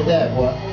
with that, boy.